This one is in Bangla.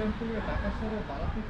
দেশে ক্যাম্প করলে ঢাকা শহরে বাড়াতে